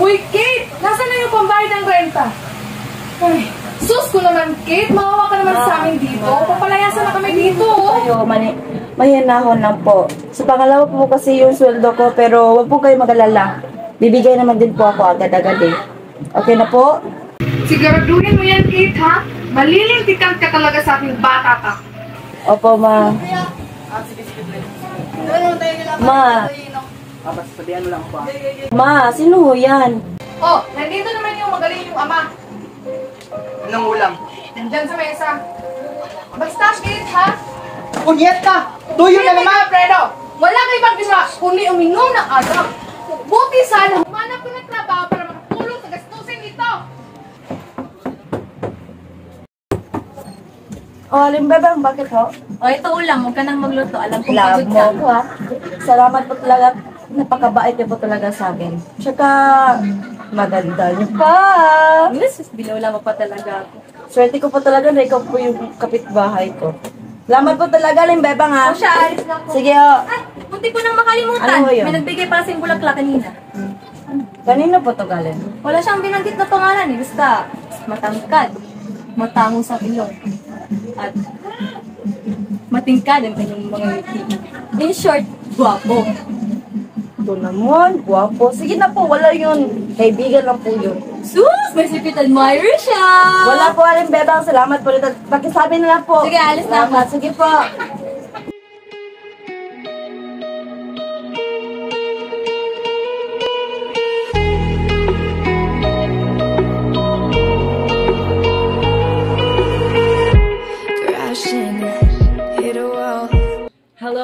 Uy, Kate! Nasaan na yung pambayad ng renta? Ay, sus ko naman, Kate. Mawawa ka naman sa amin dito. Papalayasan na kami dito. Kayo, mani mahinahon lang po. Sa pangalawa po kasi yung sweldo ko, pero wag po kayo magalala. Bibigay naman din po ako agad-agad eh. Okay na po? Siguraduhin mo yan, Kate, ha? Malilintikan ka talaga sa aking bata ka. Opo, ma. Ma. Ma, sino ho yan? Oh, nandito naman yung magaling yung ama. Anong ulam? Nandyan sa mesa. Basta, Kate, ha? Kunyet ka! Tuyo na naman! Fredo. Wala kang ibang ginawa, kundi uminom ng alak. Buti sana, humanap ko ng trabaho Oh, Limbebang, bakit ho? O, ito ulam. Huwag ka nang magluto. Alam kong Love pagod mo ka. ako ha. Salamat po talaga. Napakabait niyo po talaga sa akin. Tsaka, maganda niyo pa. Yes, binula mo pa talaga ako. Swerte ko po talaga na ikaw po yung kapitbahay ko. Salamat po talaga, Limbebang ha. O siya, alis na ako. Sige ho. Ay, munti ko nang makalimutan. Ano ho yun? May nagbigay para sa bulaklak kanina. Kanino po to galing? Wala siyang binanggit na pangalan eh. Basta, matangkad. Matango sa ilong. At matingkad ang kanyang mga ngiti. In short, guwapo. Ito naman, guwapo. Sige na po, wala yun. Kaibigan lang po yun. Sus! May secret admirer siya! Wala po, Limbebang. Salamat po. Pakisabi na lang po. Sige, alis na ako. Sige po.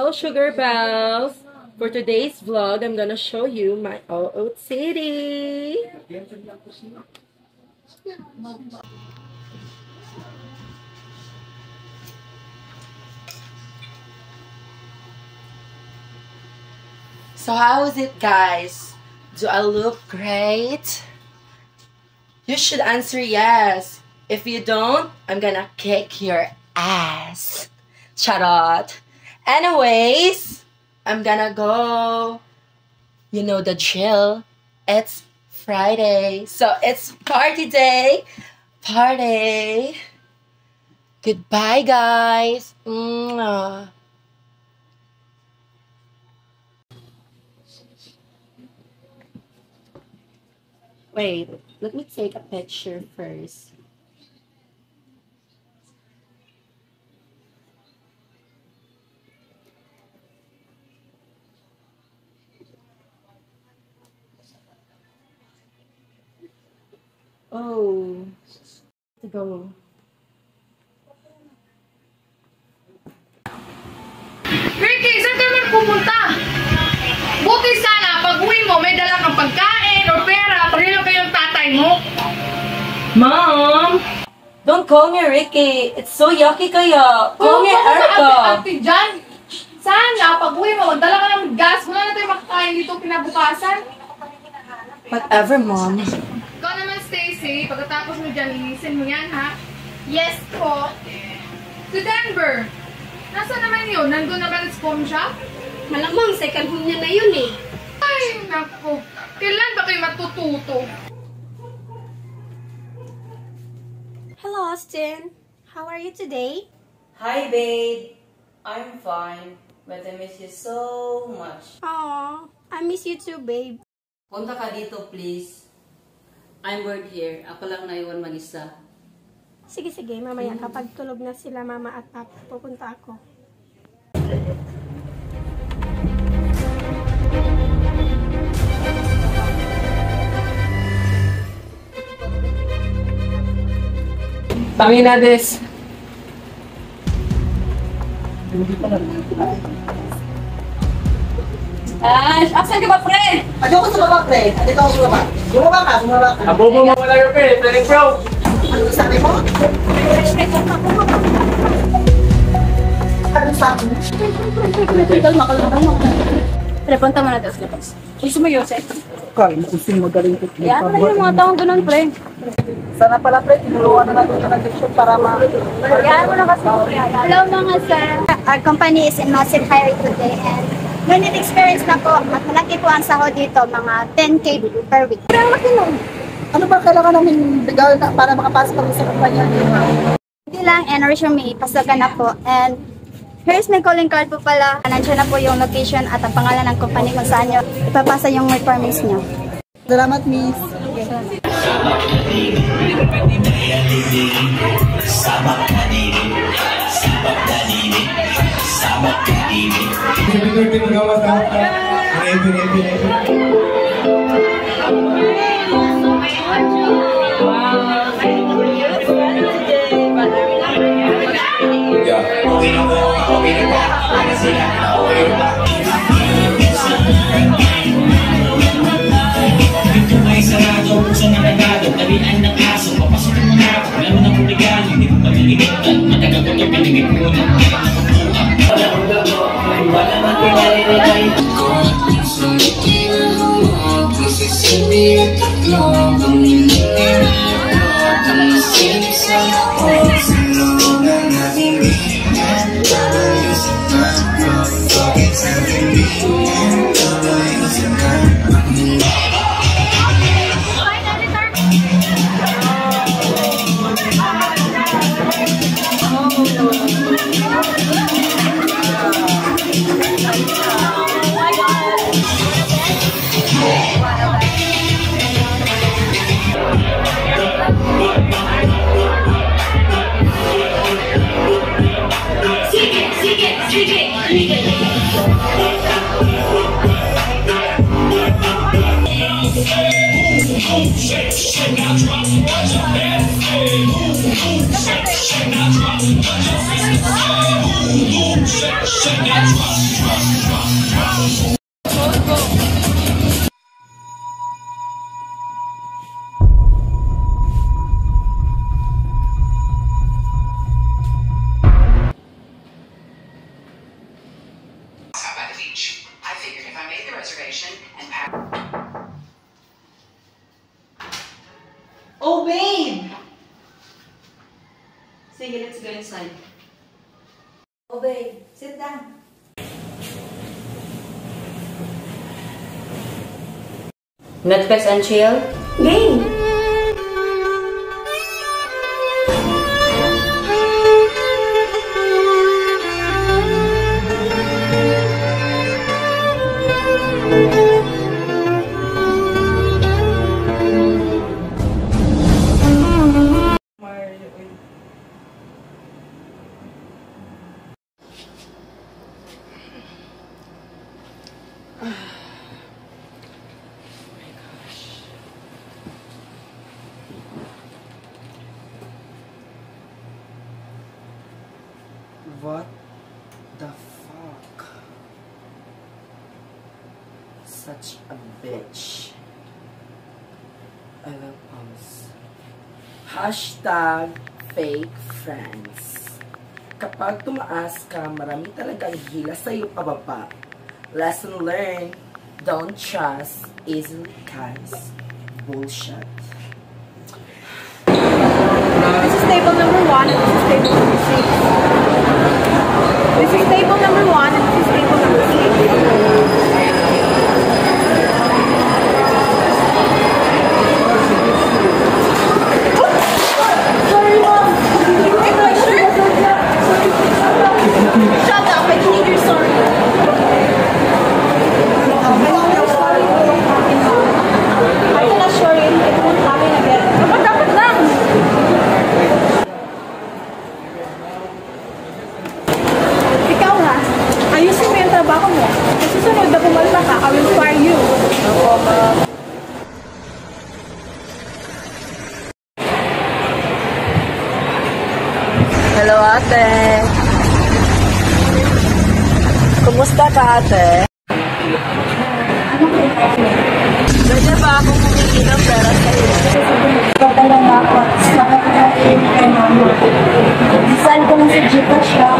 Hello, Sugar Bells! For today's vlog, I'm gonna show you my old city. So how is it, guys? Do I look great? You should answer yes. If you don't, I'm gonna kick your ass. Charot. Anyways, I'm gonna go. You know the chill. It's Friday. So it's party day. Party. Goodbye, guys. Mwah. Wait, let me take a picture first. Oh, to go. Ricky, saan ka naman pupunta? Buti sana, pag uwi mo, may dala kang pagkain o pera, parilo kayong tatay mo. Mom! Don't call me Ricky. It's so yucky kaya. Call me Erica. Ate dyan. Sana, pag uwi mo, magdala ka ng gas. Wala na tayo makakain dito kinabukasan. Whatever, Mom. Naman, Stacy, pagkatapos mo dyan, linisin mo yan, ha? Yes po. Si Denver, nasa naman yun? Nandun na ba sa spawn shop? Malamang second home niya na yun eh. Ay, naku. Kailan ba kayo matututo? Hello, Austin. How are you today? Hi, babe. I'm fine. But I miss you so much. Aw, I miss you too, babe. Punta ka dito, please. I'm bored here. Ako lang naiwan mag-isa. Sige, sige. Mamaya kapag tulog na sila mama at papa, pupunta ako. Tangina this. Ash, asan ka ba, pre? Ayoko sa baba, pre. Andito ako sa baba. Bumaba ka, bumaba ka. Abobo mo wala yung pen. Taling bro. Ano sabi mo? Ano sabi mo? Pre, punta mo na daw sila. Gusto mo, Yosef? Kaya mo gusto magaling ko. Yan na yung mga taong ganun, pre. Sana pala, pre, tinuluan na natin yung addiction para ma... Yan mo na kasi. Hello mga sir. Our company is in massive hiring today and learning experience na po at malaki po ang sahod dito, mga 10k per week. Ang laki nun. Ano ba kailangan namin na- para makapasok kami sa kumpanya niyo? Hindi lang, and original may ipasagan na po. And here's my calling card po pala. Nandiyan na po yung location at ang pangalan ng company kung saan nyo ipapasa yung requirements nyo. Salamat, Miss salamat kay TV. Happy birthday mga masarap ka. Ready, ready, ready. Yeah. Okay na po, okay na po. Ano sila? Okay na ba? Ito ay sarado, puso na nagado, tabian ng aso, papasok ng mga ako, laro ng regalo, hindi ko pag-iligitan, matagal ko ito pinigit muna by Netflix and chill? Game! Kapag tumaas ka, marami talagang hila sa'yo pababa. Lesson learned, don't trust easily guys. Bullshit. This is table number one and this is table number six. This is table number one and this is table number six. Sorry, mom. Take my shirt. Shut up. I don't need your sorry. I can assure you, it won't happen again. Dapat dapat lang. Ikaw ha, ayusin mo yung trabaho mo. Sa susunod na pumalta ka, I will fire you. Hello, ate. Kumusta ka, ate? Pwede ba akong humingi ng pera sa'yo? Padala nga ako. Sakit na yung kay mama. Saan ko lang sa Gcash siya.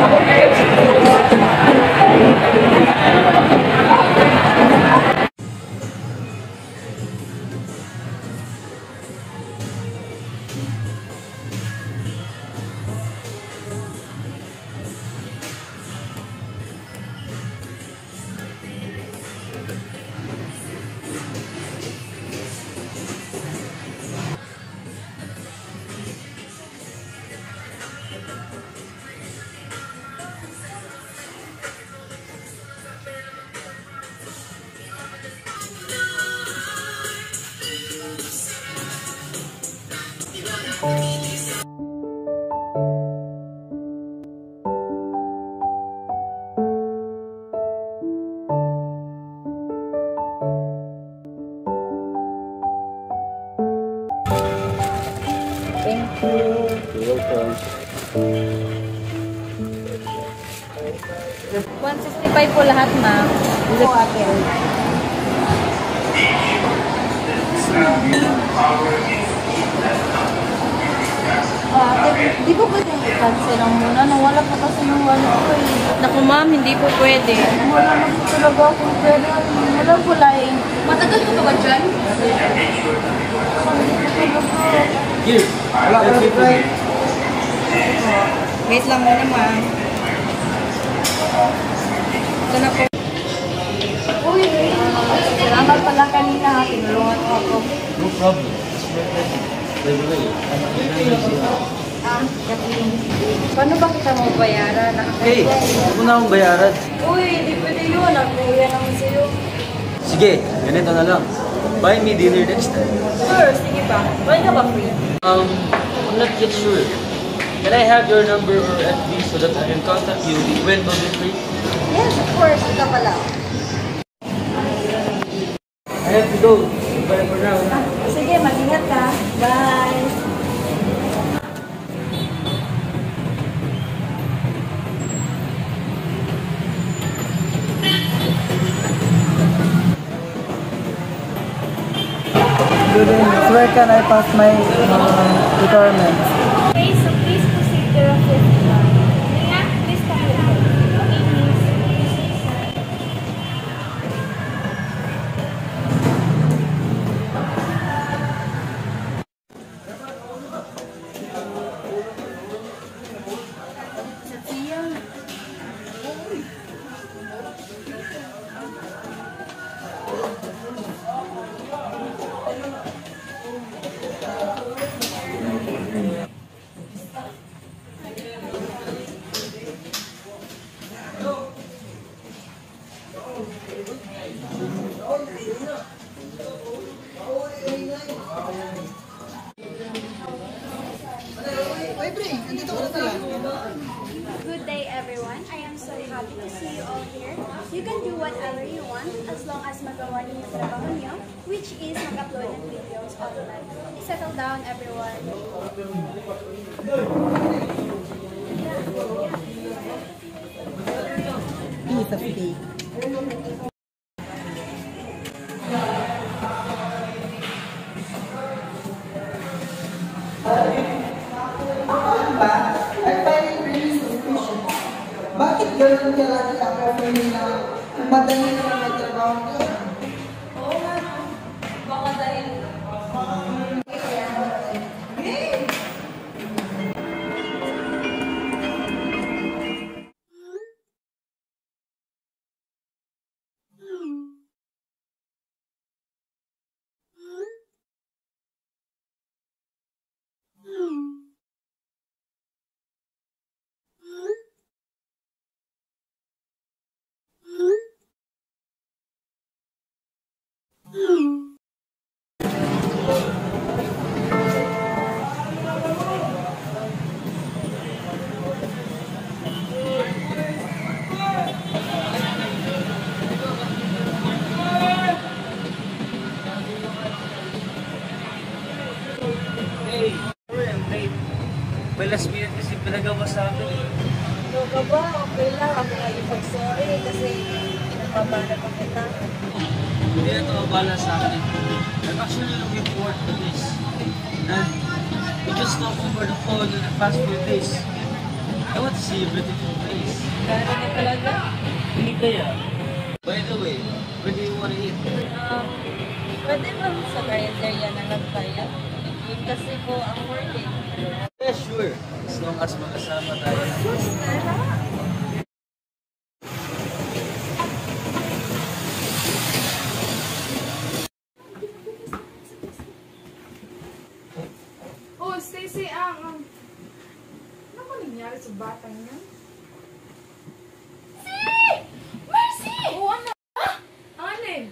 165 po lahat, ma'am. Po, ate. Ah, ate, di po pwede i-cancel lang muna. Nawala po kasi ng wallet ko eh. Naku, ma'am, hindi po pwede. Wala na po talaga akong pera. Wala po laing. Matagal ko ba ba dyan? Wala. Wait lang muna, ma'am. Ito na po. Uy, salamat pala kanina ha. Tinulungan mo ako. No problem. It's my pleasure. By the way, I'm a Ah, Kathleen. Paano ba kita mo bayaran? Hey, mo na akong bayaran. Uy, di pwede yun. Nagkuya naman sa'yo. Sige, ganito na lang. Buy me dinner next time. Sure, sige ba? Wala ka ba free? Um, I'm not yet sure. Can I have your number or FB so that I can contact you when will be free? Yes, of course. Ika pala. I have to go. Bye for now. Sige, mag-ingat ka. Bye. Students, where can I pass my uh, requirements? Good day, everyone. I am so happy to see you all here. You can do whatever you want as long as magawa niyo yung trabaho niyo, which is mag-upload ng videos automatically. Settle down, everyone. Piece of cake. Mm-hmm. Stacy, ang... Um, ano ba nangyari sa batang yan? Si! Mercy! Oo, ano? Ah! Ang alin?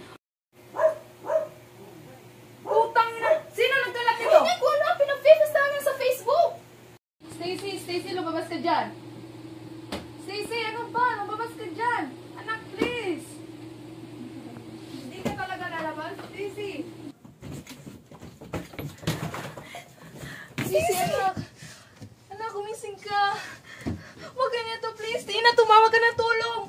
Putang ina! Sino nagkalat nito? Hindi ko alam. Pinag-fifistahan niya sa Facebook. Stacy, Stacy, lumabas ka dyan. Stacy, ano ba? Lumabas ka dyan. Anak, please. Hindi ka talaga lalabas? Stacy. Sisi, anak. Anak, gumising ka. Huwag ganito, please. Tina, tumawag ka ng tulong.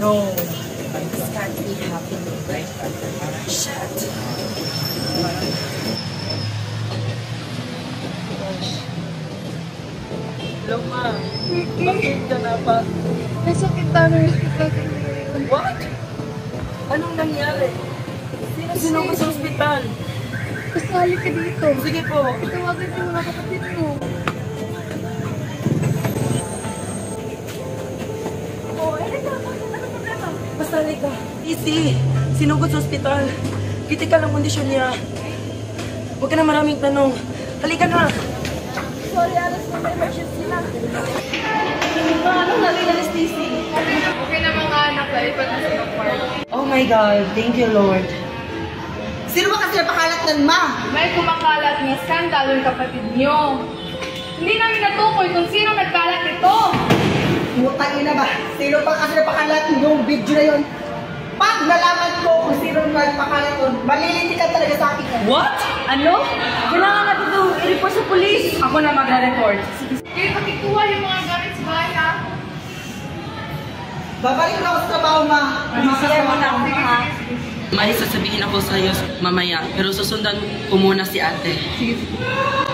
No. This can't be happening right after our chat. Hello, ma. Bakit ka na ba? Nasa kita na What? Anong nangyari? Sino ka sa ospital? Kasali ka dito. Sige po. Tawagan ko mga kapatid mo. Basta ka. Easy. Sinugod sa ospital. Critical ang kondisyon niya. Huwag ka na maraming tanong. Halika na. Sorry, alas na may emergency na. Anong naging na Stacy? Okay na mga anak, lalipat na sa park. Oh my God. Thank you, Lord. Sino ba kasi napakalat ng ma? May kumakalat na skandalo yung kapatid niyo. Hindi namin natukoy kung sino nagkalat ito. Putang ina ba? Sino pa kasi napakalat yung video na yun? Pag nalaman ko kung sino nagpakalat yun, maliliti ka talaga sa akin. What? Ano? Kailangan natin ito i-report sa police. Ako na magre-report. Kaya pakikuha yung mga gamit sa bahay ha. Babalik na ako sa trabaho, ma. Sige mo na, ha? May sasabihin ako sa iyo mamaya, pero susundan ko muna si ate. Hayop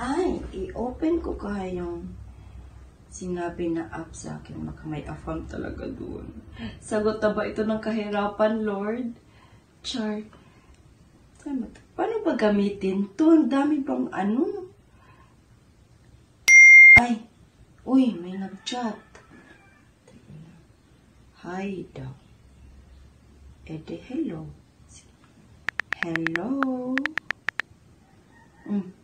Ay, i-open ko kaya yung sinabi na app sa akin. Baka may afam talaga doon. Sagot na ba ito ng kahirapan, Lord? Char. Paano ba gamitin to? Ang dami bang ano? Ay, uy, may nag-chat. Hi daw. Eh, de, hello. Hello. Mm.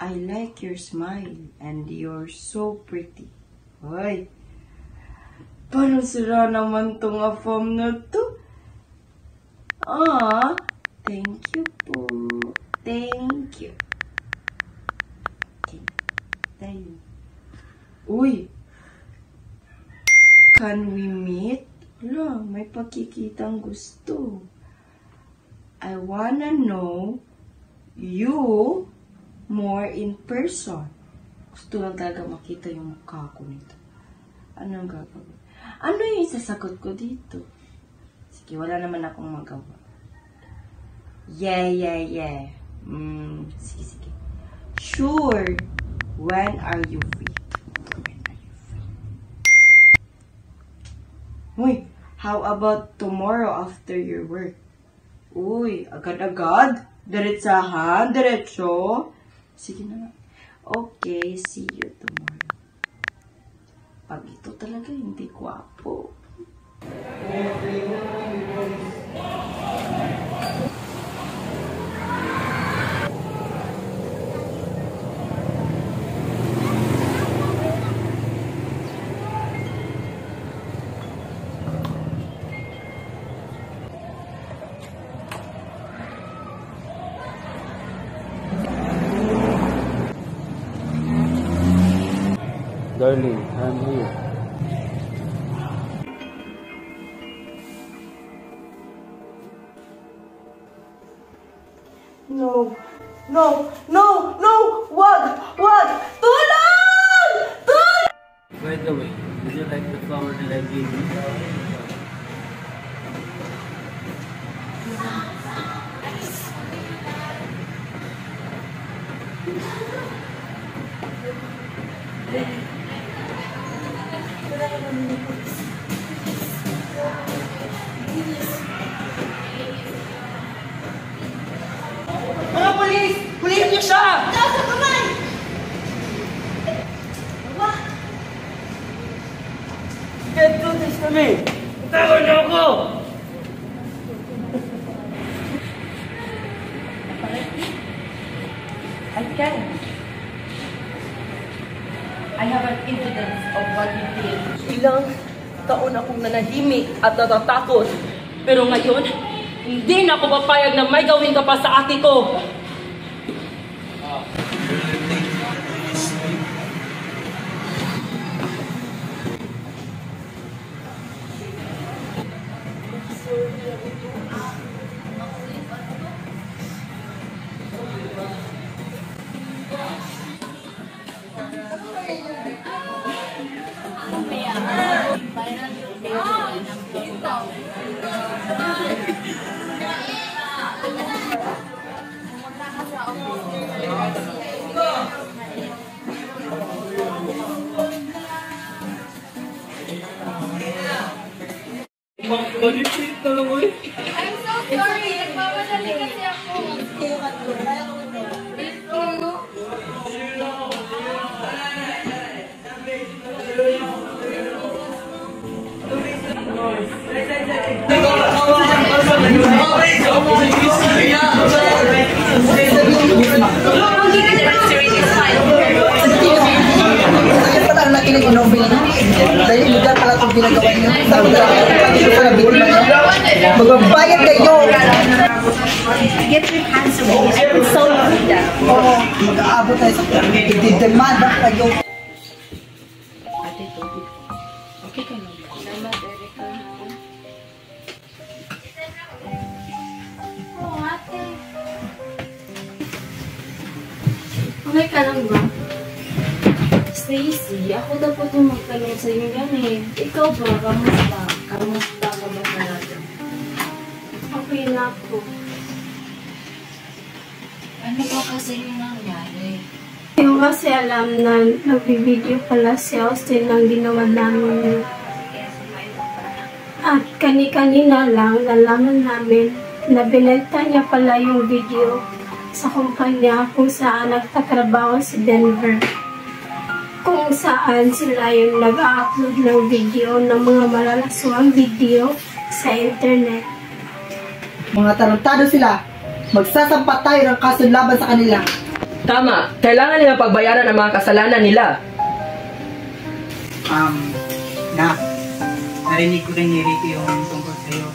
I like your smile and you're so pretty. Hoy. Paano sila naman tong afam na to? Ah, thank you po. Thank you. Okay. Tayo. Uy. Can we meet? Wala, may pagkikitang gusto. I wanna know you more in person. Gusto lang talaga makita yung mukha ko nito. Anong gagawin? Ano yung isasagot ko dito? Sige, wala naman akong magawa. Yeah, yeah, yeah. Mm, sige, sige. Sure. When are you free? When are you free? Uy, how about tomorrow after your work? Uy, agad-agad? Diretsahan? Diretso? Sige na nga. Okay, see you tomorrow. Pag ito talaga hindi kwapo. Darling, I'm can. I have an evidence of what you did. Ilang taon akong nanahimik at natatakot. Pero ngayon, hindi na ako papayag na may gawin ka pa sa ate ko. Ginagawa niyo. Na, pati ko pala biktima niyo. Magbabayad kayo! Get your hands away. I would so that. Oo, mag-aabot tayo sa Didemanda kayo. Stacy, ako dapat yung magtanong sa iyo yan eh. Ikaw ba? Kamusta? Kamusta ka ba talaga? Okay na ako. Ano ba kasi yung nangyari? Yung kasi alam na nagbibideo pala si Austin ang ginawa namin. At kani-kanina lang nalaman namin na binenta niya pala yung video sa kumpanya kung saan nagtatrabaho si Denver. Kung saan sila yung nag-upload ng video ng mga malalaswang video sa internet. Mga tarantado sila. Magsasampa tayo ng kaso laban sa kanila. Tama, kailangan nila pagbayaran ang mga kasalanan nila. Um, na, narinig ko rin ni Ricky yung tungkol sa'yo.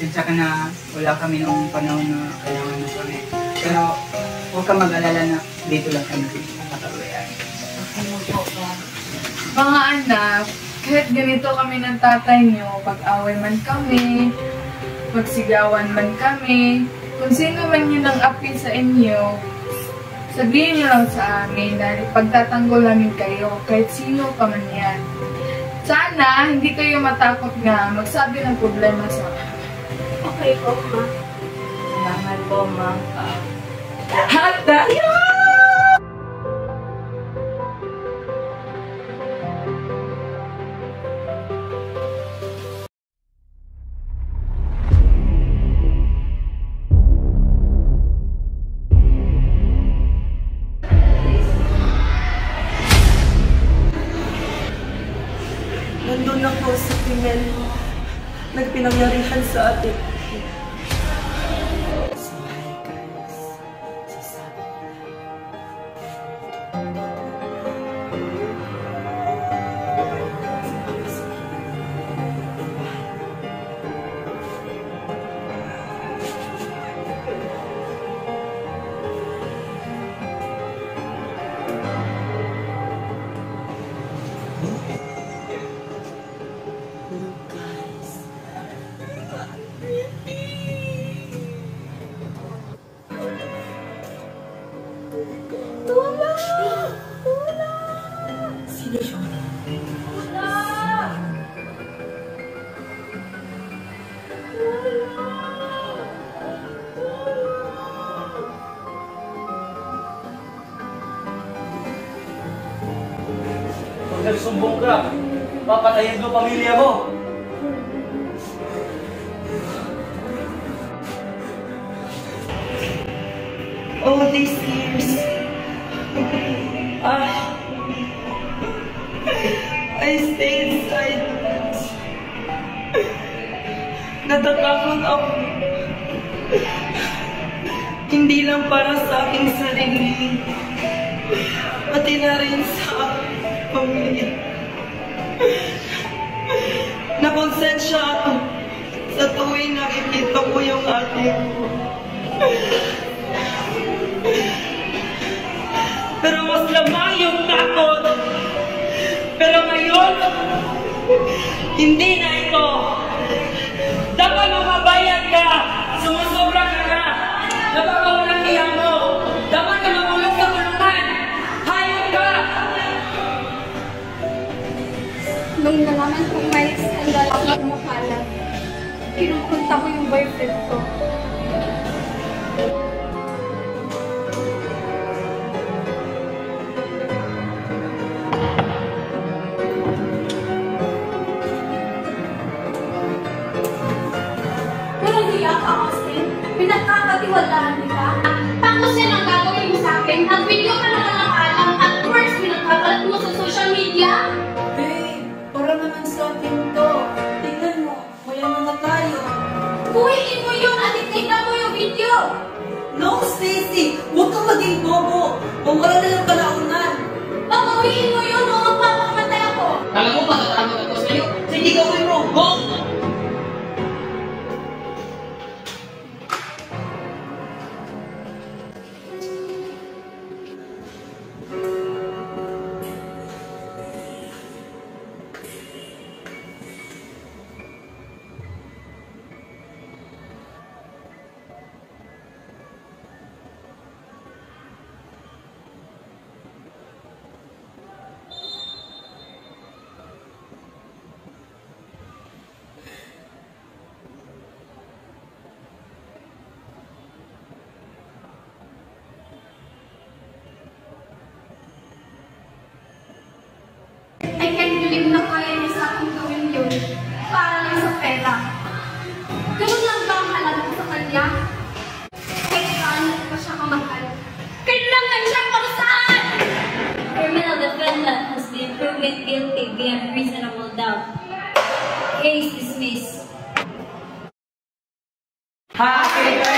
Sensya ka na wala kami noong panahon na kailangan mo kami. Pero huwag ka mag-alala na dito lang kami. Mga anak, kahit ganito kami ng tatay niyo, pag-away man kami, magsigawan man kami, kung sino man yun ang api sa inyo, sabihin niyo lang sa amin dahil pagtatanggol namin kayo, kahit sino pa man yan. Sana, hindi kayo matakot nga magsabi ng problema sa akin. Okay po, ma. Salamat po, ma. Handa! Nandun papatayin ko pamilya mo. All these years, I, I stayed silent. Natatakot ako. Hindi lang para sa aking sarili, pati na rin sa pamilya. Mas lamang yung takot. Pero ngayon, hindi na ito. Dapat mamabayad ka. Sumusobra ka na. Napakawalang iya mo. Dapat ka mamulog sa kulungan. Hayop ka. Nung nalaman kong may skandal ako ng makalat, kinukunta ko yung boyfriend ko. Video. No, Stacy! Huwag kang maging bobo! Mawala na yung kalaunan! Papawiin mo yun o magpapamatay ako. Alam mo, pagkatama ko sa'yo. Sige, gawin mo! Go! Happy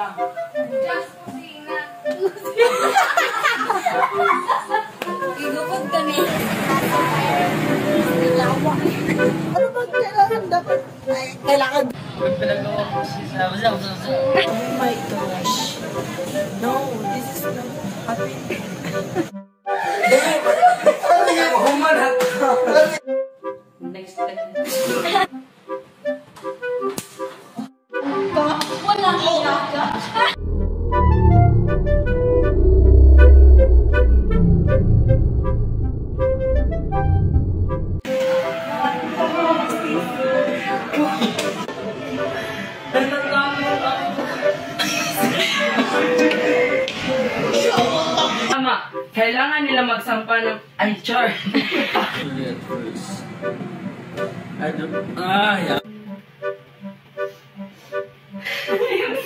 lang. Just kusina. Igupod kami. Ano ba kailangan dapat? Kailangan. Oh my gosh. No, this is not happening. Next. kailangan nila magsampa ng... First, I don't... Ah, yeah.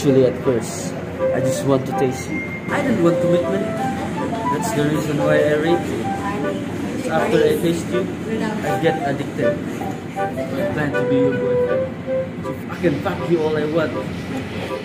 Actually, at first, I just want to taste you. I don't want commitment. That's the reason why I rate you. After I taste you, I get addicted. I plan to be your boyfriend. So I can fuck you all I want.